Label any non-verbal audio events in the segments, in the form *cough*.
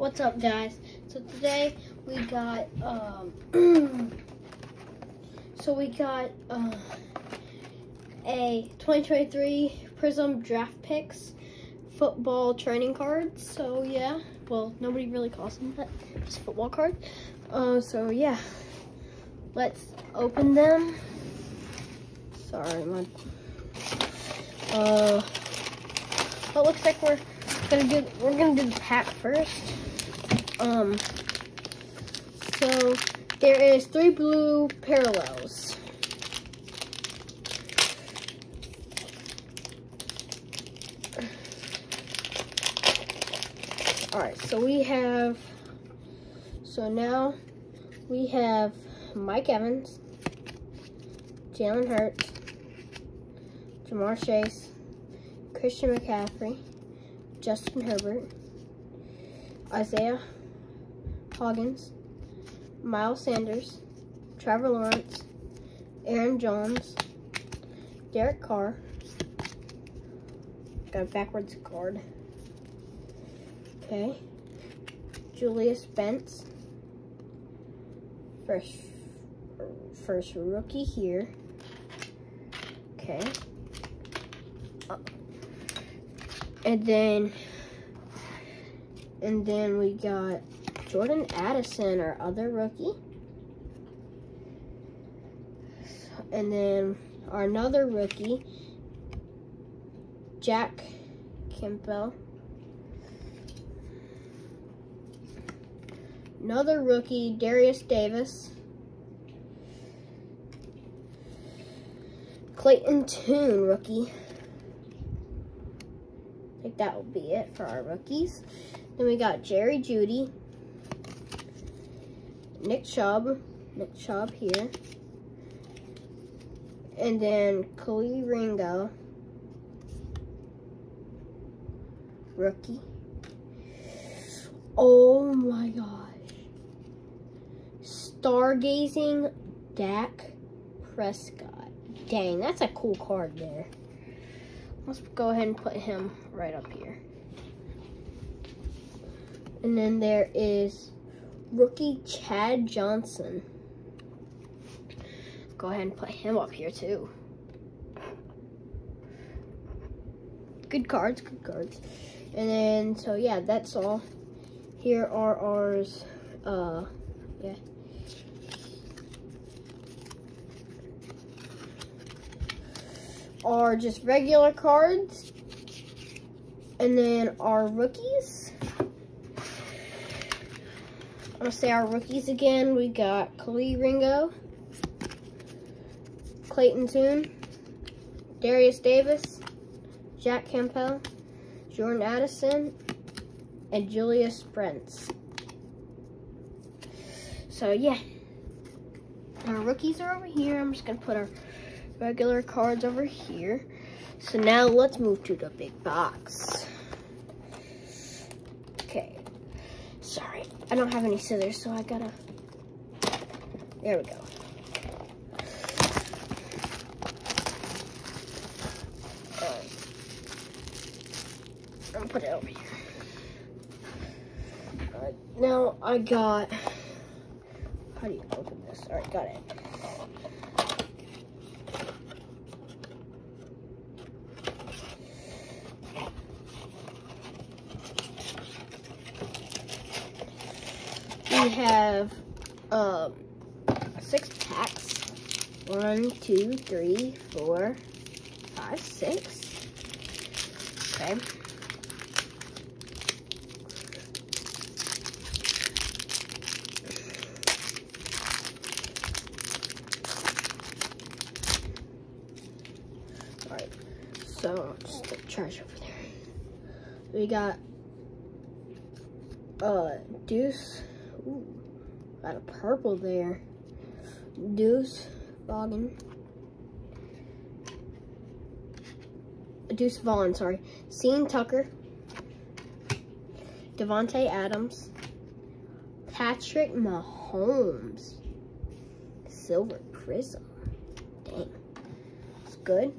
What's up, guys? So today we got um, *clears throat* so we got uh, a 2023 Prizm Draft Picks football training cards. So yeah, well nobody really calls them that, just football card. Uh, so yeah, let's open them. Sorry, my uh, it looks like we're gonna do we're gonna do the pack first. Um, so there is three blue parallels. All right, so we have, so now we have Mike Evans, Jalen Hurts, Ja'Marr Chase, Christian McCaffrey, Justin Herbert, Isaiah Hodgins, Miles Sanders, Trevor Lawrence, Aaron Jones, Derek Carr, got a backwards card, okay, Julius Brents, first, first rookie here, okay, and then, and then we got Jordan Addison, our other rookie. And then our another rookie, Jack Campbell. Another rookie, Derius Davis. Clayton Tune, rookie. I think that will be it for our rookies. Then we got Jerry Jeudy, Nick Chubb, Nick Chubb here. And then Kelee Ringo, rookie. Oh my gosh. Stargazing Dak Prescott. Dang, that's a cool card there. Let's go ahead and put him right up here. And then there is rookie Chad Johnson. Go ahead and put him up here too. Good cards, good cards. And then, so yeah, that's all. Here are ours, uh, yeah. Are just regular cards. And then our rookies. I'm gonna say our rookies again. We got Kelee Ringo, Clayton Tune, Derius Davis, Jack Campbell, Jordan Addison, and Julius Brents. So yeah, our rookies are over here. I'm just gonna put our regular cards over here. So now let's move to the big box. Okay, sorry. I don't have any scissors, so I gotta, there we go. I'll put it over here. Now I got, how do you open this? Alright, got it. we have um, six packs. One, two, three, four, five, six. Okay. Alright, so just the trash over there. We got uh Deuce purple there. Deuce Vaughn. Deuce Vaughn, sorry. Sean Tucker. Davante Adams. Patrick Mahomes. Silver Prizm. Dang. It's good.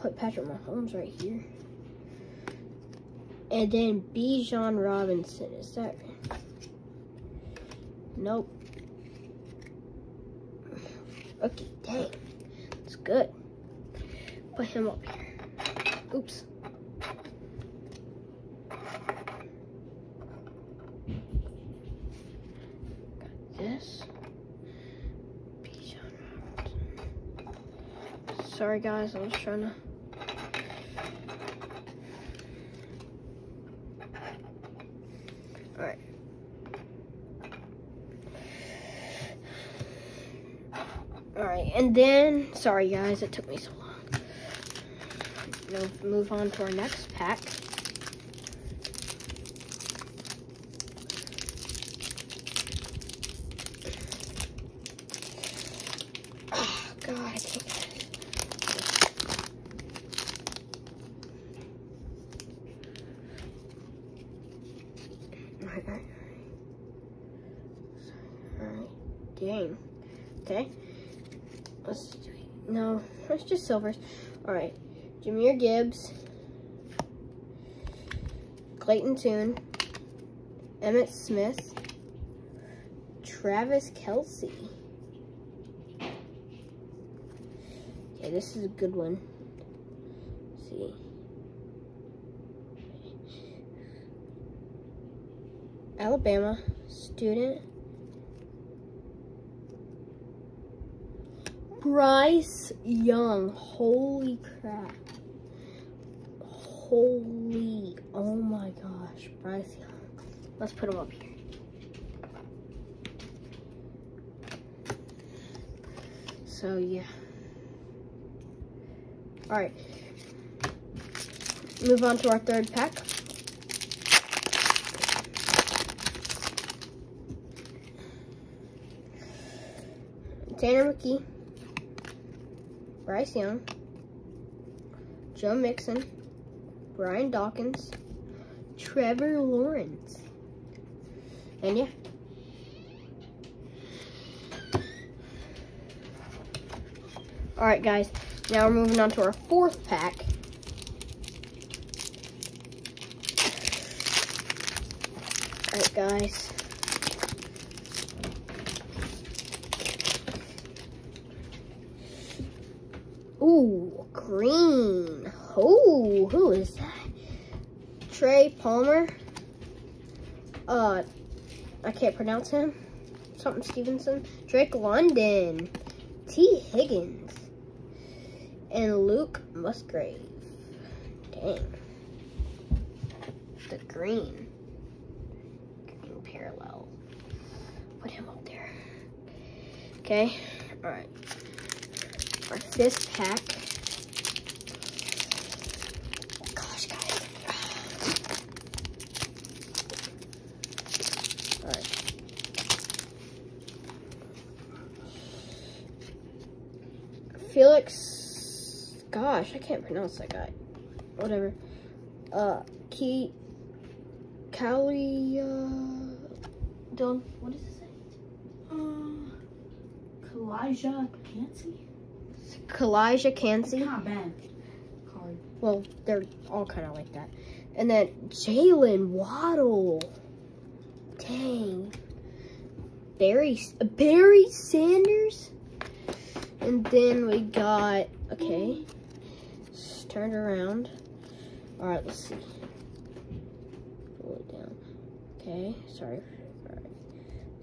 Put Patrick Mahomes right here. And then Bijan Robinson. Is that? Nope. Okay, dang. It's good. Put him up here. Oops. Got this. Sorry guys, I was trying to Alright. Alright, and then, sorry guys, it took me so long. Now move on to our next pack. Oh, God, I can't get it. Alright, alright, alright. Alright, dang. Okay. Just silvers. Alright. Jahmyr Gibbs. Clayton Tune. Emmitt Smith. Travis Kelce. Okay, this is a good one. Let's see. Alabama student. Bryce Young. Holy crap. Holy. Oh my gosh. Bryce Young. Let's put him up here. So, yeah. Alright. Move on to our third pack. Tanner McKee. Bryce Young, Joe Mixon, Brian Dawkins, Trevor Lawrence. And yeah. Alright guys, now we're moving on to our fourth pack. Alright guys. Green. Oh, who is that? Trey Palmer. Uh, I can't pronounce him. Something Stevenson. Drake London. Tee Higgins. And Luke Musgrave. Dang. The green. Green parallel. Put him up there. Okay. All right our fifth pack. Gosh, guys. Alright. Felix, gosh, I can't pronounce that guy. Whatever. Uh, Key, Cali, uh, what does it say? Uh, Calijah Kancey? Calijah Kancey. Not bad card. Well, they're all kind of like that. And then Jaylen Waddle. Dang. Barry, Barry Sanders. And then we got, okay. Turned around. All right, let's see. Pull it down. Okay, sorry. All right.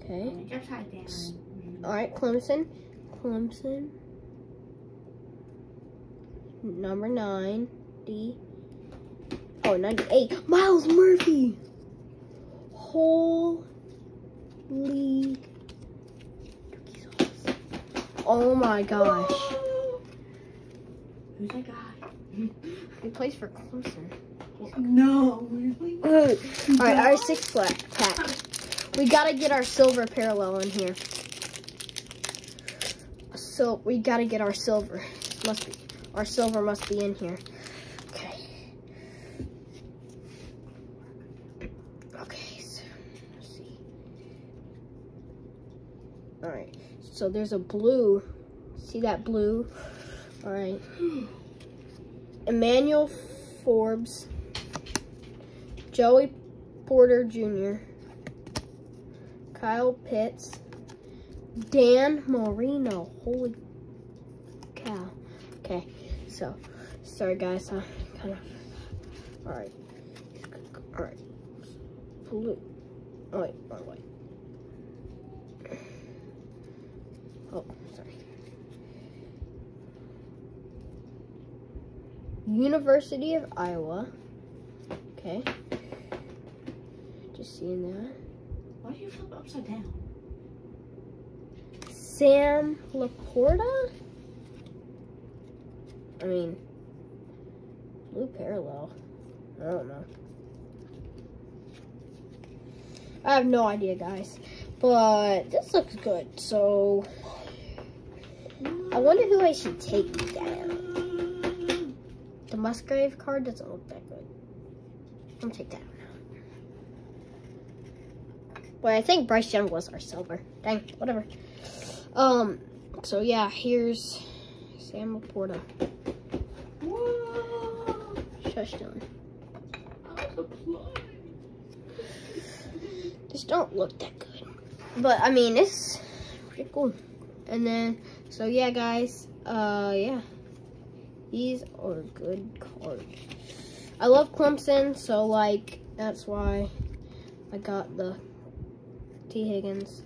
Okay. Down. All right, Clemson. Clemson. Number nine, D. Oh, 98. Myles Murphy. Holy. Oh my gosh. Who's that guy? He plays for closer. No, really? All right, our six flat pack. We gotta get our silver parallel in here. So we gotta get our silver. Must be our silver must be in here. Okay. Okay. So let's see. All right. So there's a blue. See that blue? All right. Hmm. Emmanuel Forbes. Joey Porter Jr., Kyle Pitts, Dan Marino. Holy cow. Okay, so sorry guys, I kind of. All right, all right. Blue. Oh wait. Oh, sorry. University of Iowa. Okay. Just seeing that. Why do you flip upside down? Sam LaPorta? I mean, blue parallel. I don't know. I have no idea, guys. But this looks good. So, I wonder who I should take down. Musgrave card doesn't look that good. I'm gonna take that. But I think Bryce Young was our silver. Dang, whatever. Um, so yeah, here's Sam LaPorta. Whoa! Shush, Dylan. Just don't look that good. But I mean, it's pretty cool. And then, so yeah, guys. Uh, yeah. These are good cards. I love Clemson, so like that's why I got the Tee Higgins,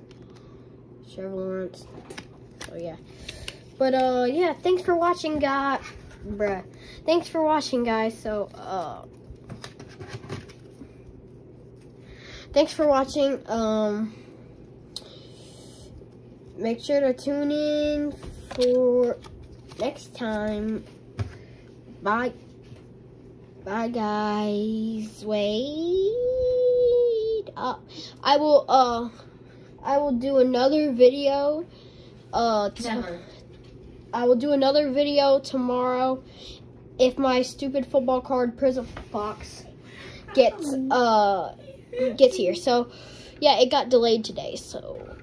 Trevor Lawrence. So yeah. But uh, yeah. Thanks for watching, guys. Bruh. Thanks for watching, guys. So uh. Thanks for watching. Um, make sure to tune in for next time. Bye. Bye, guys. Wait. Uh, I will. Uh, I will do another video. Uh. I will do another video tomorrow if my stupid football card Prizm box gets uh gets here. So yeah, it got delayed today. So